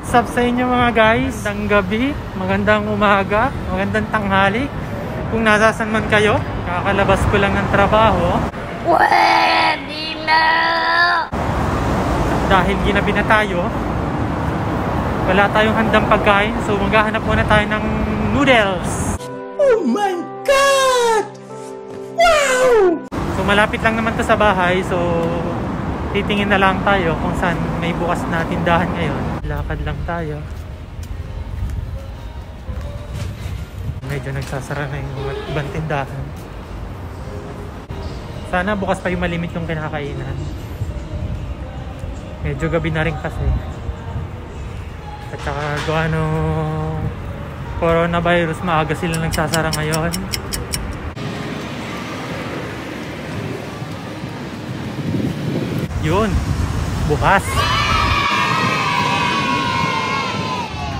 What's up sa inyo mga guys? Magandang gabi, magandang umaga, magandang tanghali. Kung nasasan man kayo, kakalabas ko lang ng trabaho. Pwede na! Dahil ginabi na tayo, wala tayong handang pagkain. So maghahanap muna tayo ng noodles. Oh my God! Wow! So malapit lang naman to sa bahay. So titingin na lang tayo kung saan may bukas na tindahan ngayon. Lakad lang tayo. Medyo nagsasara na yung ibang tindahan. Sana bukas pa yung malimit yung kinakainan. Medyo gabi na rin kasi. At saka gawa nung coronavirus, maaga sila nagsasara ngayon. Yun. Bukas.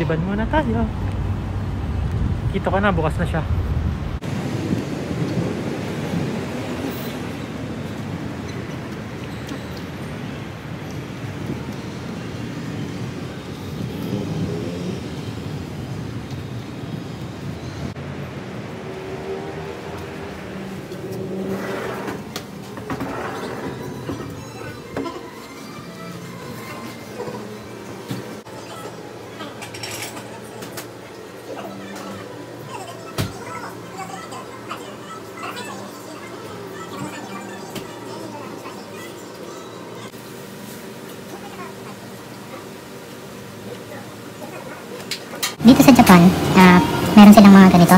Liban muna tayo. Kita ka na, bukas na siya. Dito sa Japan, ah, meron silang mga ganito.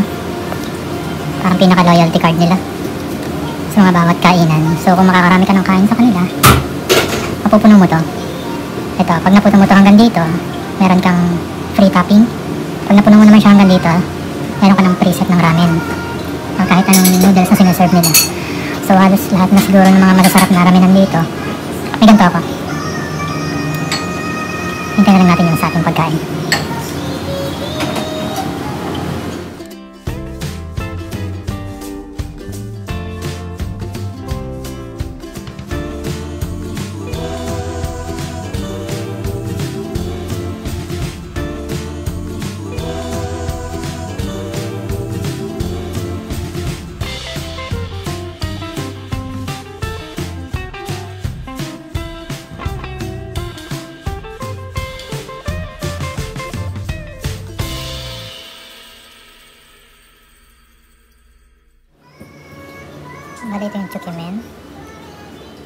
Parang pinaka-loyalty card nila. Sa mga bawat kainan. So kung makakarami ka ng kain sa kanila, mapupuno mo to. Ito, pag napuno mo to hanggang dito, meron kang free topping. Pag napuno mo naman siya hanggang dito, meron ka ng preset ng ramen. O kahit anong noodles na sinaserve nila. So halos lahat na siguro ng mga masasarap na ramen nandito. May ganito ako. Hintayin na lang natin yung sa ating pagkain. Bali ito yung chukimen.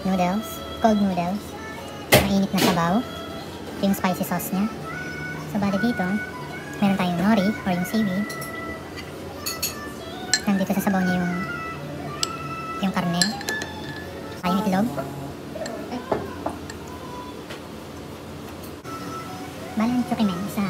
Noodles. Cold noodles. Mainit na sabaw. Ito yung spicy sauce niya. So bali dito, meron tayong nori or yung seaweed. Nandito sa sabaw niya yung yung karne. Ay, yung itlog. Bali yung chukimen, isa,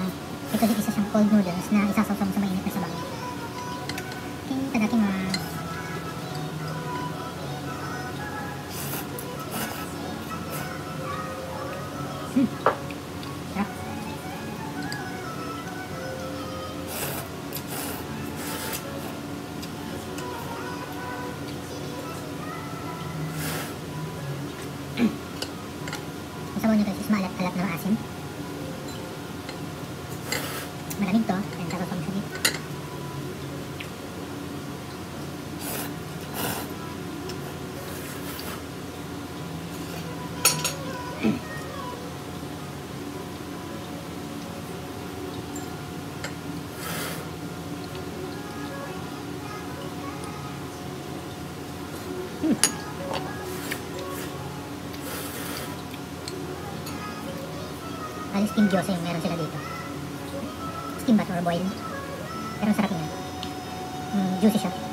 Bali steam gyose yung meron sila dito. Steam ba or boil? Pero sarap niya. Mm, juicy siya.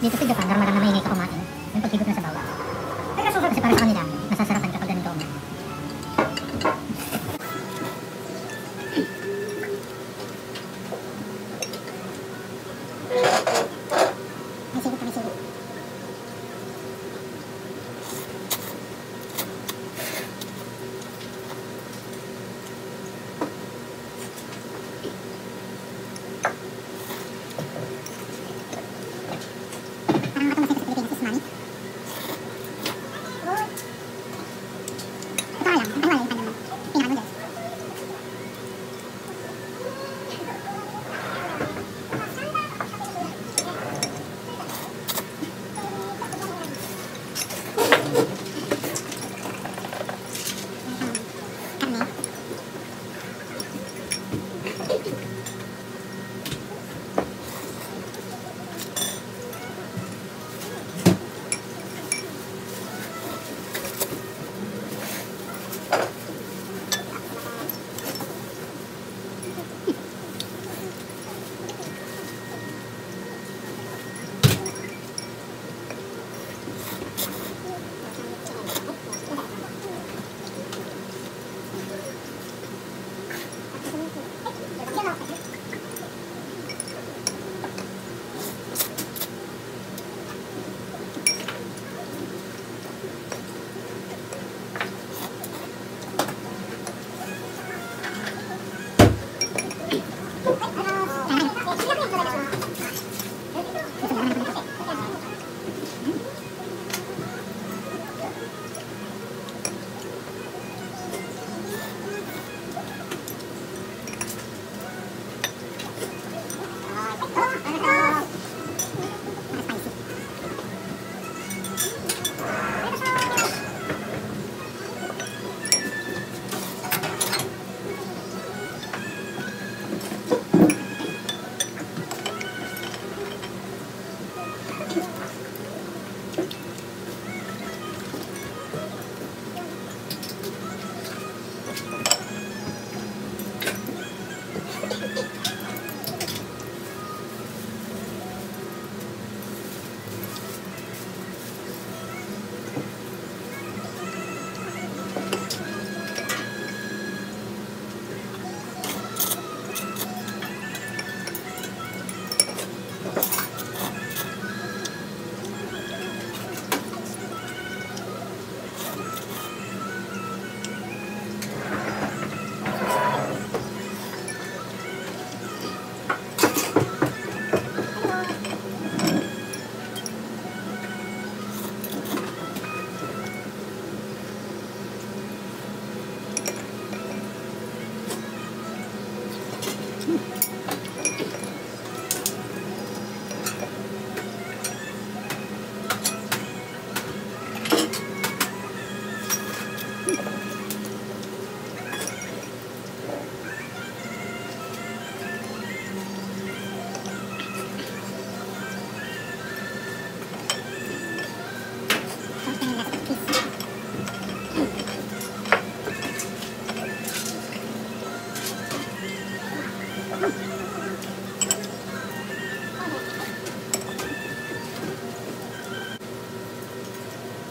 Dito sa Japan, normal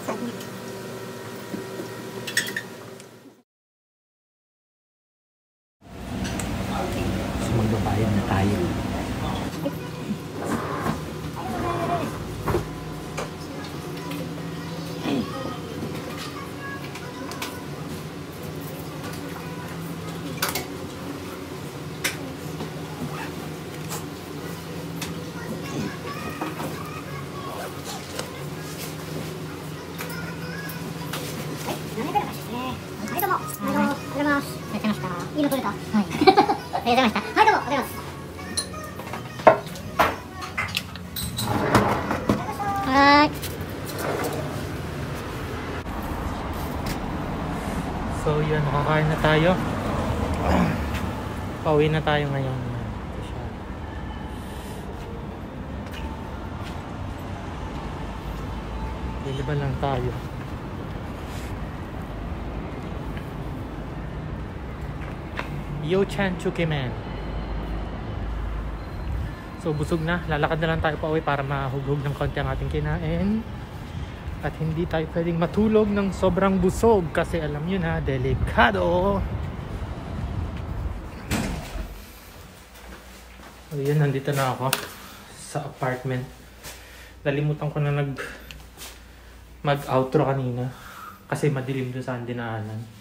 technique. Yun, nakakain na tayo. Pauwi na tayo ngayon. Diliban lang tayo. Yo Chan Chukiman. So busog na, lalakad na lang tayo pa uwi para mahughog ng konti ang ating kinain. At hindi tayo pwedeng matulog ng sobrang busog kasi alam yun ha, delikado. So yun, nandito na ako sa apartment. Nalimutan ko na nag mag-outro kanina kasi madilim doon sa dinaanan.